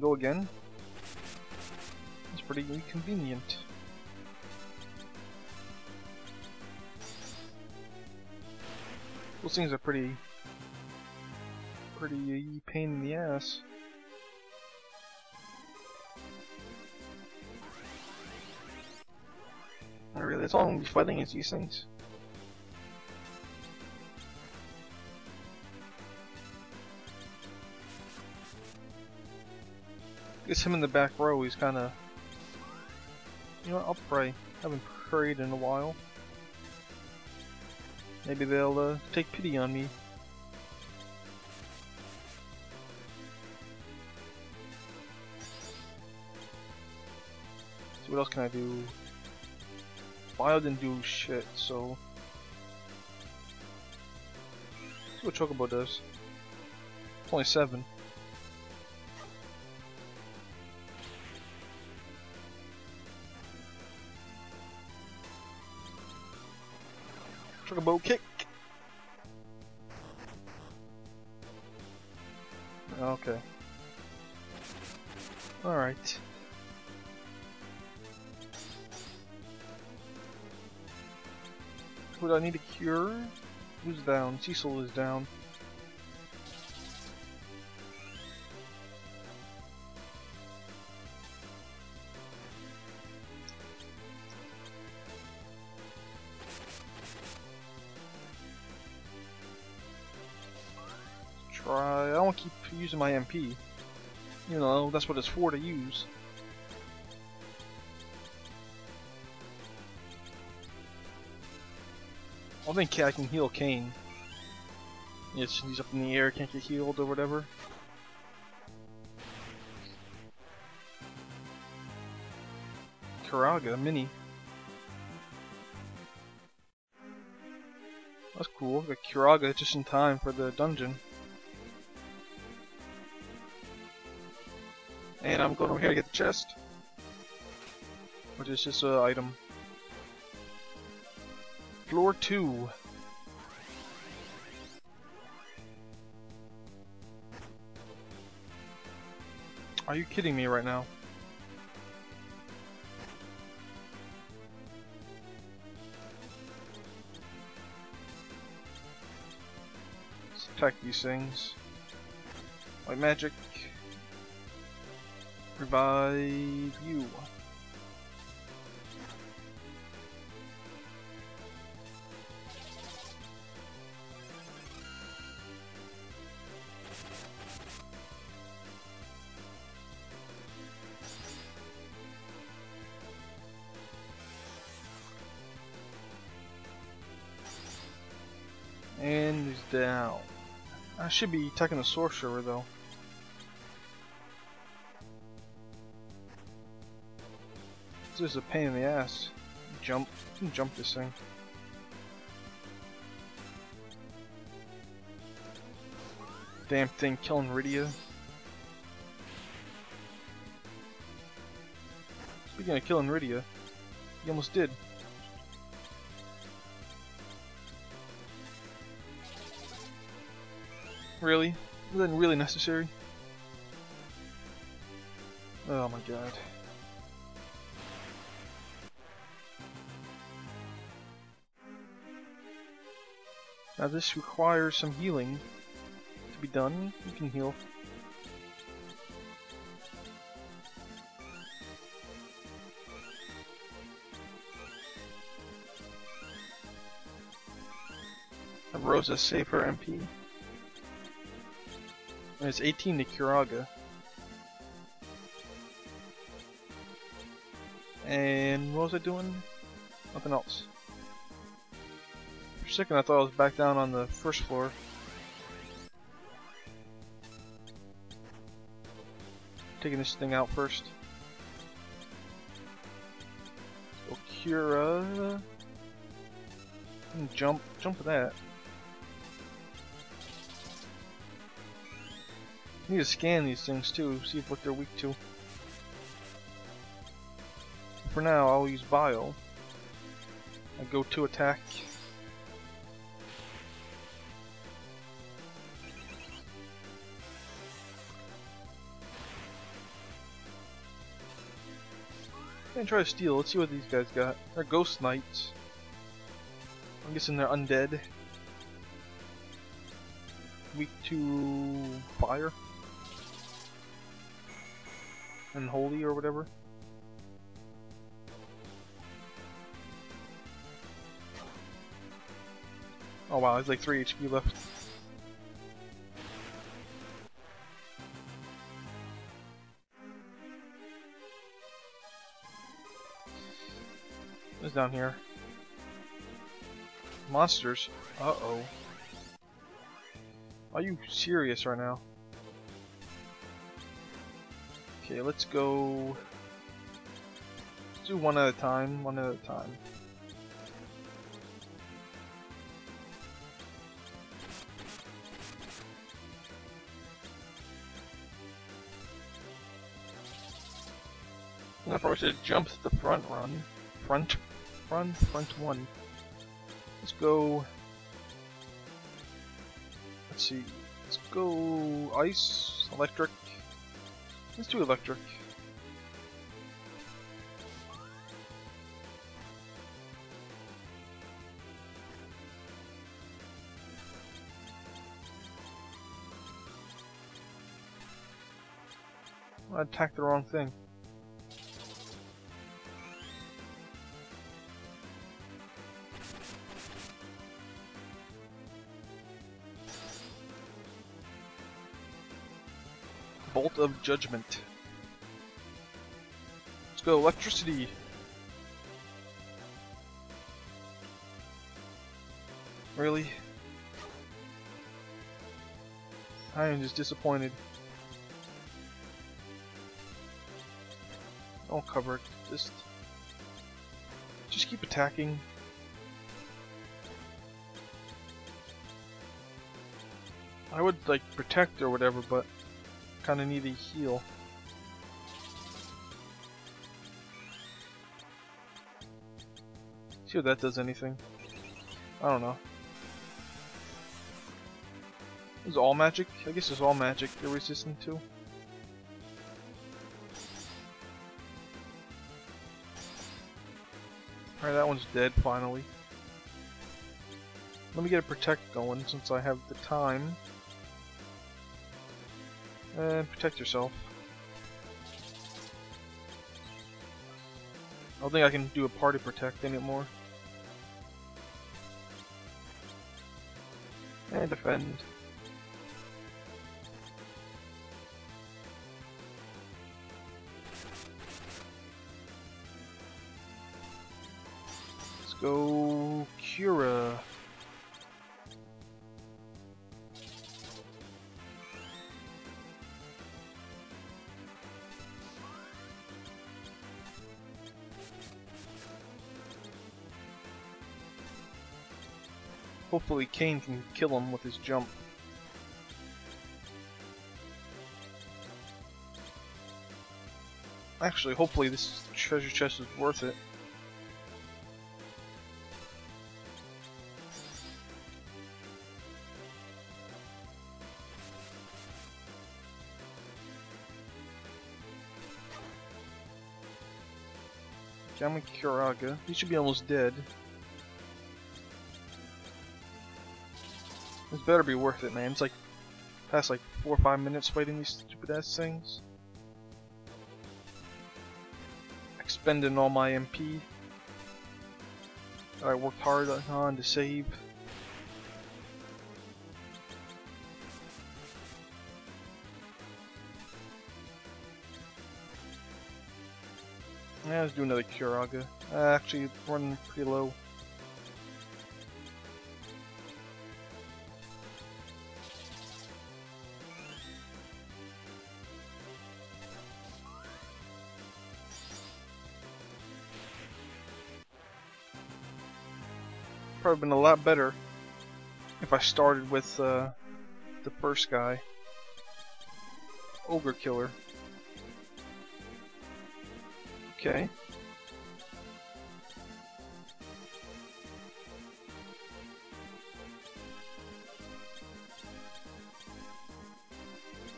go again. It's pretty convenient. Those things are pretty, pretty pain in the ass. Not really, that's all I'm gonna be fighting is these things. Guess him in the back row, he's kinda... You know I'll pray. I haven't prayed in a while. Maybe they'll uh, take pity on me. So what else can I do? Bio didn't do shit, so... See what Chocobo does. It's only 7. Chocobo kick! Okay. Alright. Would I need a cure? Who's down? Cecil is down. Keep using my MP. You know, that's what it's for to use. I think I can heal Kain. Yes, he's up in the air, can't get healed or whatever. Curaga, mini. That's cool. Got Curaga just in time for the dungeon. And I'm going over here to get the chest. Which is just an item. Floor 2. Are you kidding me right now? Let's attack these things. White magic. Revive you. And he's down. I should be attacking the sorcerer though. This is a pain in the ass. Jump, jump this thing. Damn thing killing Rydia. Speaking of killing Rydia, he almost did. Really? Was that really necessary? Oh my god. Now this requires some healing to be done. You can heal. Rosa save her MP. And it's 18 to Curaga. And what was I doing? Nothing else. For a second I thought I was back down on the first floor. Taking this thing out first. Go Cura. Jump, jump for that. need to scan these things too, see what they're weak to. For now, I'll use Bio. I go to attack. Gonna try to steal. Let's see what these guys got. They're ghost knights. I'm guessing they're undead. Weak to fire. Unholy or whatever. Oh wow, there's like 3 HP left. What's down here? Monsters? Uh-oh. Are you serious right now? Okay, let's go... Let's do one at a time, one at a time. I probably should jump the front run. Front? Front? Front one. Let's go... Let's see. Let's go... Ice? Electric? Let's do electric. I attacked the wrong thing. Bolt of Judgment. Let's go, electricity! Really? I am just disappointed. Don't cover it. Just, just keep attacking. I would like protect or whatever, but kind of need a heal. See if that does anything. I don't know. Is all magic? I guess it's all magic they're resistant to. Alright, that one's dead finally. Let me get a protect going since I have the time. And protect yourself. I don't think I can do a party protect anymore. And defend. Let's go Cura. Hopefully Kain can kill him with his jump. Actually, hopefully this treasure chest is worth it. Gamma He should be almost dead. This better be worth it, man. It's like past like four or five minutes fighting these stupid ass things. Expending all my MP that I worked hard on to save. Yeah, let's do another Curaga. Uh, actually, running pretty low. Probably been a lot better if I started with uh, the first guy. Ogre Killer. Okay.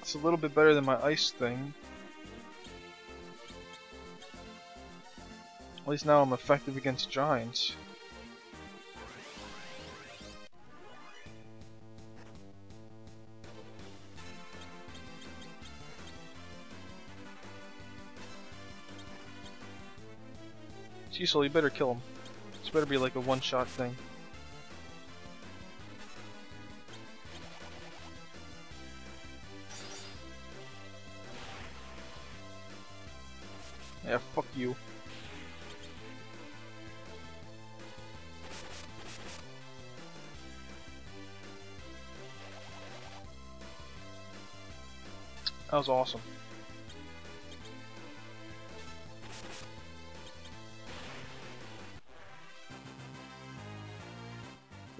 It's a little bit better than my ice thing. At least now I'm effective against giants. Cecil, you better kill him. This better be like a one-shot thing. Yeah, fuck you. That was awesome.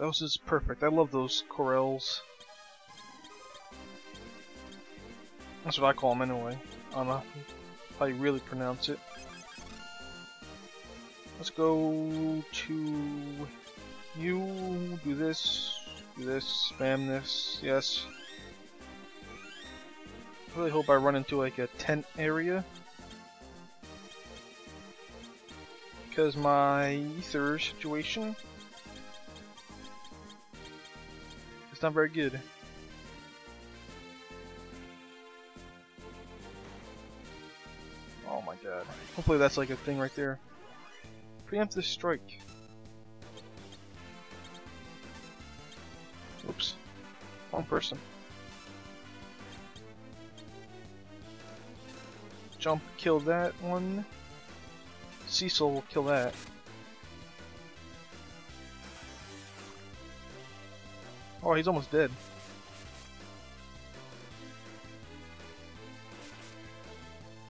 That was just perfect. I love those Corels. That's what I call them anyway. I don't know how you really pronounce it. Let's go to you, do this, do this, spam this, yes. I really hope I run into like a tent area. Because my ether situation is not very good. Oh my god. Hopefully that's like a thing right there. Preemptive strike. Oops. Wrong person. Jump, kill that one. Cecil will kill that. Oh, he's almost dead.